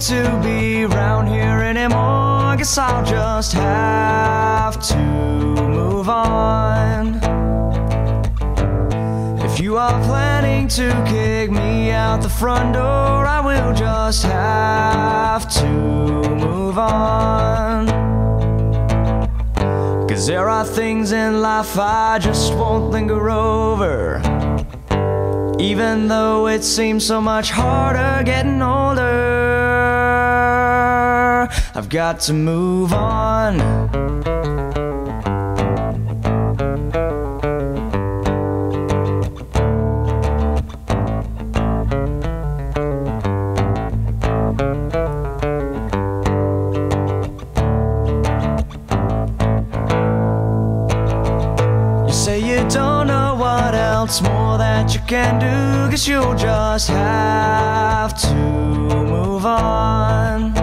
to be around here anymore. Guess I'll just have to move on. If you are planning to kick me out the front door, I will just have to move on. Cause there are things in life I just won't linger over. Even though it seems so much harder getting older, I've got to move on. You say you don't know else more that you can do, guess you'll just have to move on.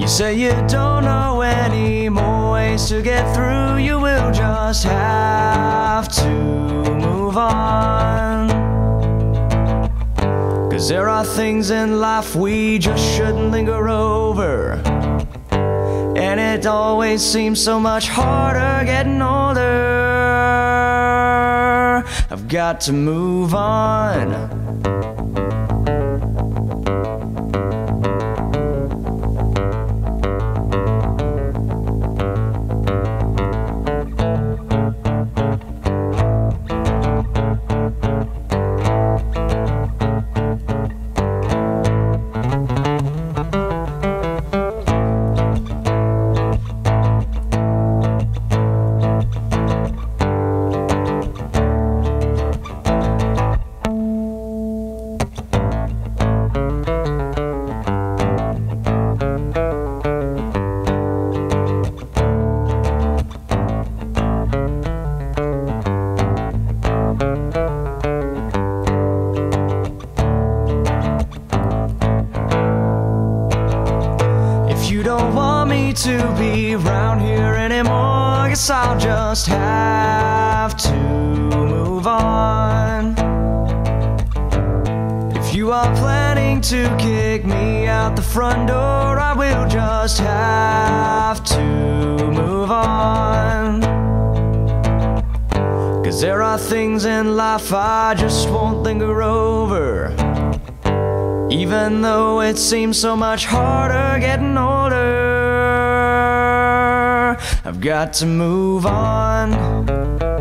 You say you don't know any more ways to get through, you will just have to move on. Cause there are things in life we just shouldn't linger over. And it always seems so much harder getting older. I've got to move on. Don't want me to be around here anymore, guess I'll just have to move on. If you are planning to kick me out the front door, I will just have to move on. Cause there are things in life I just won't linger over. Even though it seems so much harder getting older, I've got to move on.